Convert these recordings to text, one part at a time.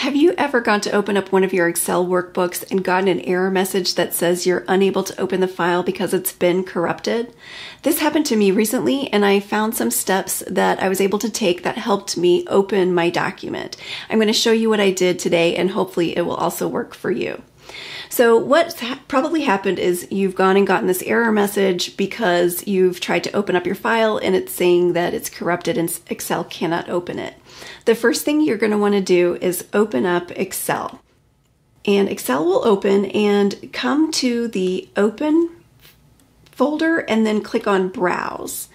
Have you ever gone to open up one of your Excel workbooks and gotten an error message that says you're unable to open the file because it's been corrupted? This happened to me recently and I found some steps that I was able to take that helped me open my document. I'm going to show you what I did today and hopefully it will also work for you. So what's ha probably happened is you've gone and gotten this error message because you've tried to open up your file and it's saying that it's corrupted and Excel cannot open it. The first thing you're going to want to do is open up Excel. And Excel will open and come to the Open folder and then click on Browse.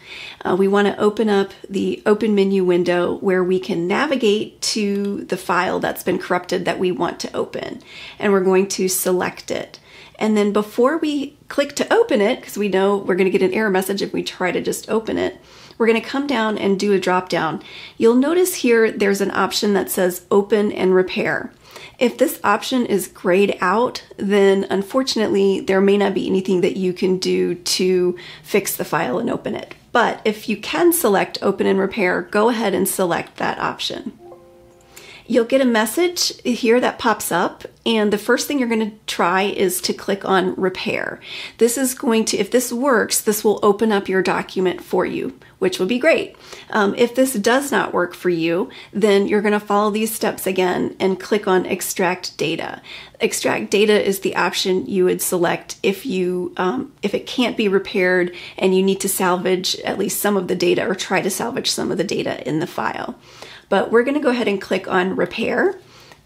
Uh, we want to open up the Open menu window where we can navigate to the file that's been corrupted that we want to open. And we're going to select it. And then before we click to open it, because we know we're going to get an error message if we try to just open it, we're going to come down and do a drop down. You'll notice here there's an option that says open and repair. If this option is grayed out, then unfortunately there may not be anything that you can do to fix the file and open it. But if you can select open and repair, go ahead and select that option. You'll get a message here that pops up and the first thing you're going to try is to click on repair. This is going to, if this works, this will open up your document for you, which would be great. Um, if this does not work for you, then you're going to follow these steps again and click on extract data. Extract data is the option you would select if you, um, if it can't be repaired and you need to salvage at least some of the data or try to salvage some of the data in the file. But we're going to go ahead and click on repair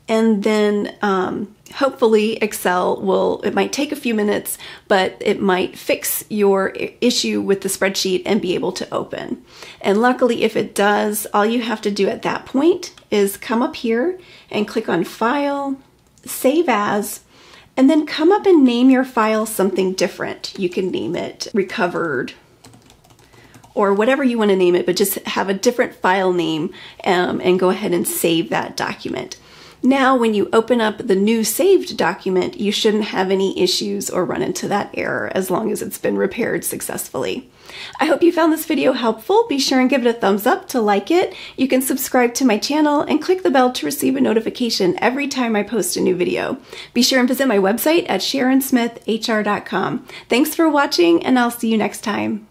and then um, hopefully Excel will, it might take a few minutes, but it might fix your issue with the spreadsheet and be able to open. And luckily, if it does, all you have to do at that point is come up here and click on File, Save As, and then come up and name your file something different. You can name it Recovered or whatever you want to name it, but just have a different file name um, and go ahead and save that document. Now, when you open up the new saved document, you shouldn't have any issues or run into that error as long as it's been repaired successfully. I hope you found this video helpful. Be sure and give it a thumbs up to like it. You can subscribe to my channel and click the bell to receive a notification every time I post a new video. Be sure and visit my website at sharonsmithhr.com. Thanks for watching and I'll see you next time.